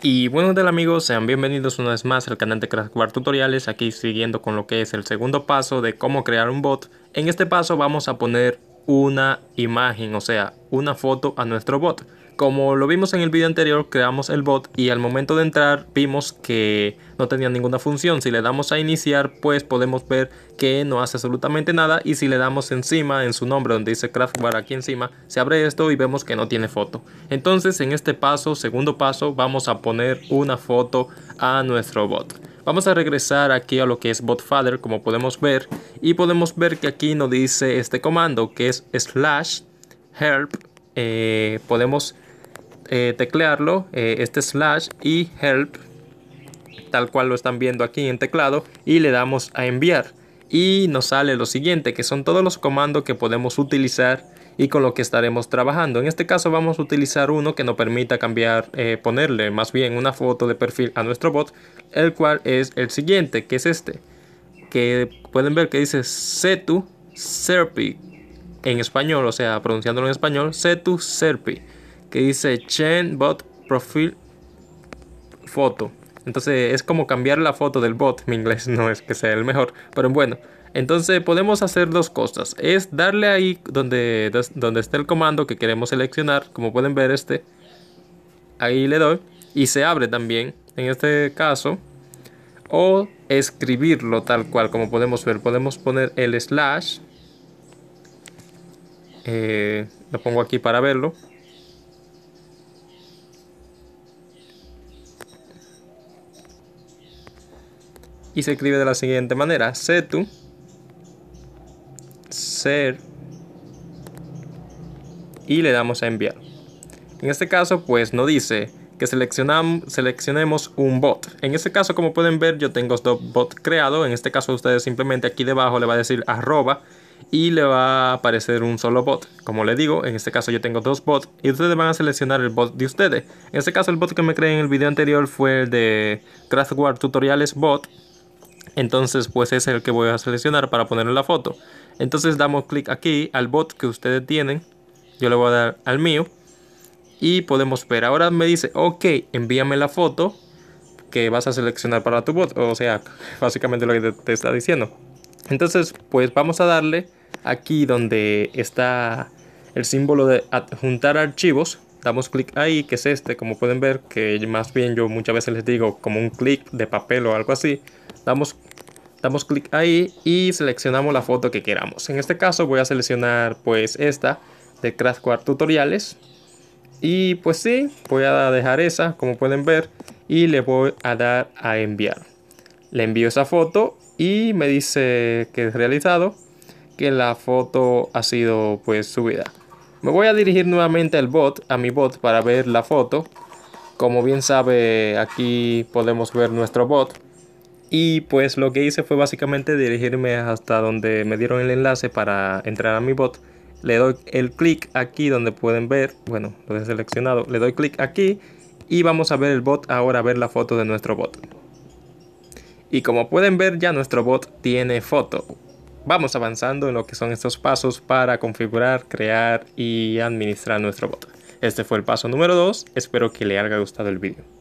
Y buenos días amigos, sean bienvenidos una vez más al canal de Craftware Tutoriales, aquí siguiendo con lo que es el segundo paso de cómo crear un bot. En este paso vamos a poner una imagen, o sea, una foto a nuestro bot. Como lo vimos en el video anterior, creamos el bot y al momento de entrar vimos que no tenía ninguna función. Si le damos a iniciar, pues podemos ver que no hace absolutamente nada. Y si le damos encima, en su nombre, donde dice Craftbar aquí encima, se abre esto y vemos que no tiene foto. Entonces, en este paso, segundo paso, vamos a poner una foto a nuestro bot. Vamos a regresar aquí a lo que es botfather, como podemos ver. Y podemos ver que aquí nos dice este comando, que es slash help. Eh, podemos eh, teclearlo, eh, este slash y help, tal cual lo están viendo aquí en teclado, y le damos a enviar. Y nos sale lo siguiente, que son todos los comandos que podemos utilizar y con lo que estaremos trabajando. En este caso vamos a utilizar uno que nos permita cambiar, eh, ponerle más bien una foto de perfil a nuestro bot, el cual es el siguiente, que es este, que pueden ver que dice setu serpi en español, o sea, pronunciándolo en español, setu serpi que dice Chen Bot Profile Foto. Entonces es como cambiar la foto del bot. Mi inglés no es que sea el mejor, pero bueno. Entonces podemos hacer dos cosas. Es darle ahí donde, donde está el comando que queremos seleccionar. Como pueden ver este. Ahí le doy. Y se abre también. En este caso. O escribirlo tal cual. Como podemos ver. Podemos poner el slash. Eh, lo pongo aquí para verlo. Y se escribe de la siguiente manera: setu ser y le damos a enviar. En este caso, pues no dice que seleccionemos un bot. En este caso, como pueden ver, yo tengo dos bots creados. En este caso, ustedes simplemente aquí debajo le va a decir arroba y le va a aparecer un solo bot. Como le digo, en este caso yo tengo dos bots y ustedes van a seleccionar el bot de ustedes. En este caso, el bot que me creé en el video anterior fue el de Craftware Tutoriales Bot entonces pues es el que voy a seleccionar para ponerle la foto. Entonces damos clic aquí al bot que ustedes tienen. Yo le voy a dar al mío. Y podemos ver. Ahora me dice, ok, envíame la foto que vas a seleccionar para tu bot. O sea, básicamente lo que te, está diciendo. Entonces, pues vamos a darle aquí donde está el símbolo de adjuntar archivos. Damos clic ahí, que es este, como pueden ver, que más bien yo muchas veces les digo como un clic de papel o algo así. Damos damos clic ahí y seleccionamos la foto que queramos. En este caso voy a seleccionar pues esta de Craftware Tutoriales. Y pues sí, voy a dejar esa como pueden ver y le voy a dar a enviar. Le envío esa foto y me dice que es realizado, que la foto ha sido pues subida. Me voy a dirigir nuevamente al bot, a mi bot para ver la foto. Como bien sabe aquí podemos ver nuestro bot y pues lo que hice fue básicamente dirigirme hasta donde me dieron el enlace para entrar a mi bot. Le doy el clic aquí donde pueden ver, bueno, lo he seleccionado, le doy clic aquí y vamos a ver el bot, ahora a ver la foto de nuestro bot. Y como pueden ver ya nuestro bot tiene foto. Vamos avanzando en lo que son estos pasos para configurar, crear y administrar nuestro bot. Este fue el paso número 2, espero que le haya gustado el vídeo.